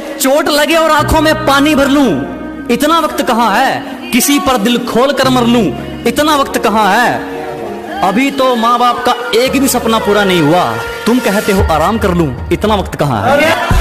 कि चोट लगे और आँखों में पानी भर लूँ। इतना वक्त कहाँ है? किसी पर दिल खोल कर मर लूँ। इतना वक्त कहाँ है? अभी तो माँ बाप का एक भी सपना पूरा नहीं हुआ। तुम कहते हो आराम कर लूँ। इतना वक्त कहाँ है?